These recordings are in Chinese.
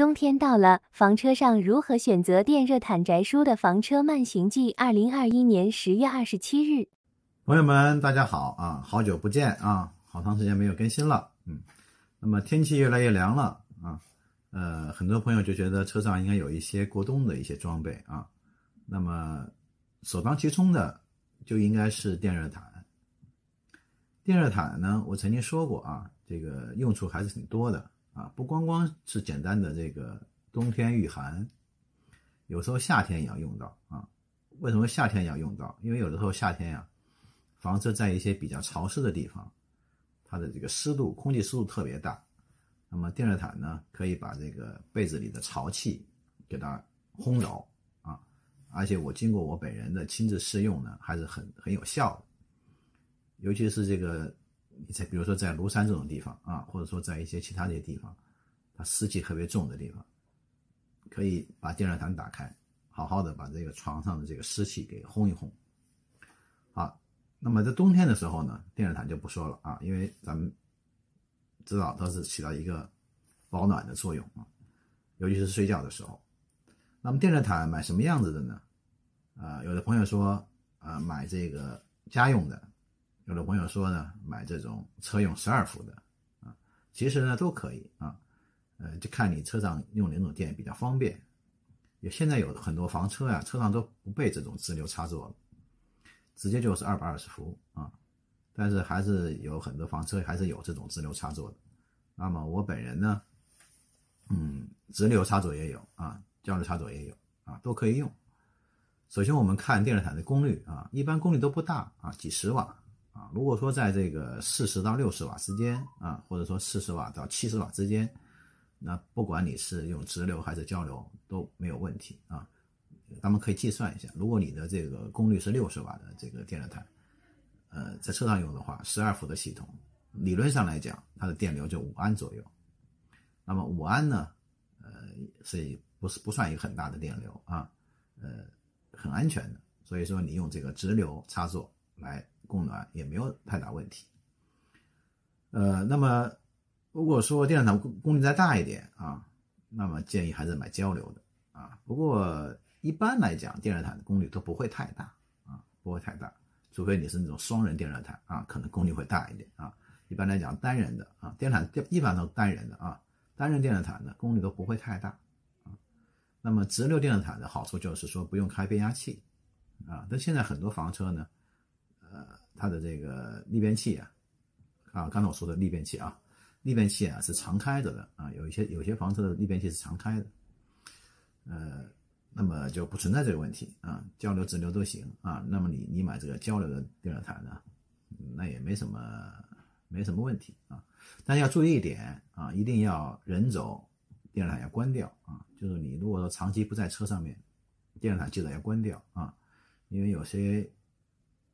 冬天到了，房车上如何选择电热毯？宅叔的房车慢行记，二零二一年十月二十七日。朋友们，大家好啊，好久不见啊，好长时间没有更新了。嗯，那么天气越来越凉了啊，呃，很多朋友就觉得车上应该有一些过冬的一些装备啊。那么首当其冲的就应该是电热毯。电热毯呢，我曾经说过啊，这个用处还是挺多的。啊，不光光是简单的这个冬天御寒，有时候夏天也要用到啊。为什么夏天也要用到？因为有的时候夏天呀，房车在一些比较潮湿的地方，它的这个湿度、空气湿度特别大，那么电热毯呢，可以把这个被子里的潮气给它烘走啊。而且我经过我本人的亲自试用呢，还是很很有效的，尤其是这个。你在比如说在庐山这种地方啊，或者说在一些其他的地方，它湿气特别重的地方，可以把电热毯打开，好好的把这个床上的这个湿气给烘一烘。好，那么在冬天的时候呢，电热毯就不说了啊，因为咱们知道它是起到一个保暖的作用啊，尤其是睡觉的时候。那么电热毯买什么样子的呢？啊，有的朋友说啊，买这个家用的。有的朋友说呢，买这种车用十二伏的，啊，其实呢都可以啊，呃，就看你车上用哪种电比较方便。也现在有很多房车呀，车上都不备这种直流插座了，直接就是二百二十伏啊。但是还是有很多房车还是有这种直流插座的。那么我本人呢，嗯，直流插座也有啊，交流插座也有啊，都可以用。首先我们看电热毯的功率啊，一般功率都不大啊，几十瓦。如果说在这个四十到六十瓦之间啊，或者说四十瓦到七十瓦之间，那不管你是用直流还是交流都没有问题啊。咱们可以计算一下，如果你的这个功率是六十瓦的这个电热毯，呃，在车上用的话，十二伏的系统，理论上来讲，它的电流就五安左右。那么五安呢，呃，是不是不算一个很大的电流啊？呃，很安全的。所以说，你用这个直流插座来。供暖也没有太大问题，呃，那么如果说电热毯功功率再大一点啊，那么建议还是买交流的啊。不过一般来讲，电热毯的功率都不会太大啊，不会太大，除非你是那种双人电热毯啊，可能功率会大一点啊。一般来讲，单人的啊，电毯一般都单人的啊，单人电热毯的功率都不会太大啊。那么直流电热毯的好处就是说不用开变压器啊，但现在很多房车呢。呃，它的这个逆变器啊，啊，刚才我说的逆变器啊，逆变器啊是常开着的啊，有一些有些房车的逆变器是常开的，呃，那么就不存在这个问题啊，交流直流都行啊，那么你你买这个交流的电热毯呢，那也没什么没什么问题啊，但要注意一点啊，一定要人走电热毯要关掉啊，就是你如果说长期不在车上面，电热毯记得要关掉啊，因为有些。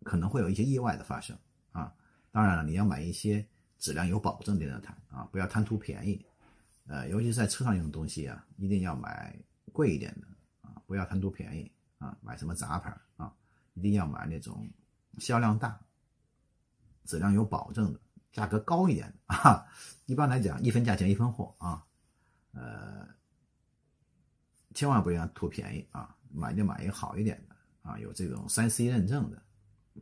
可能会有一些意外的发生啊！当然了，你要买一些质量有保证电热毯啊，不要贪图便宜。呃，尤其是在车上用的东西啊，一定要买贵一点的啊，不要贪图便宜啊，买什么杂牌啊，一定要买那种销量大、质量有保证的、价格高一点的啊。一般来讲，一分价钱一分货啊，呃，千万不要图便宜啊，买就买一个好一点的啊，有这种三 C 认证的。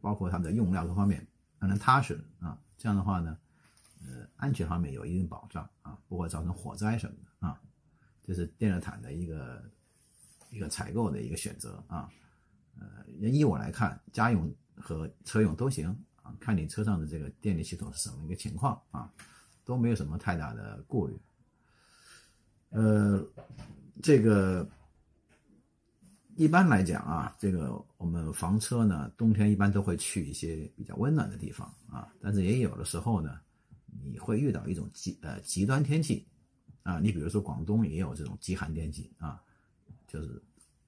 包括它的用料各方面让人踏实啊，这样的话呢，呃，安全方面有一定保障啊，不会造成火灾什么的啊。这是电热毯的一个一个采购的一个选择啊。呃，依我来看，家用和车用都行啊，看你车上的这个电力系统是什么一个情况啊，都没有什么太大的顾虑。呃，这个。一般来讲啊，这个我们房车呢，冬天一般都会去一些比较温暖的地方啊，但是也有的时候呢，你会遇到一种极呃极端天气啊，你比如说广东也有这种极寒天气啊，就是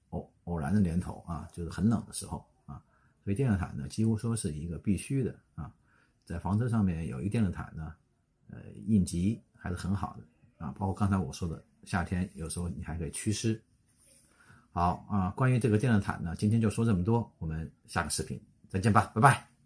偶偶然的年头啊，就是很冷的时候啊，所以电热毯呢，几乎说是一个必须的啊，在房车上面有一个电热毯呢，呃，应急还是很好的啊，包括刚才我说的夏天有时候你还可以驱湿。好啊，关于这个电热毯呢，今天就说这么多，我们下个视频再见吧，拜拜。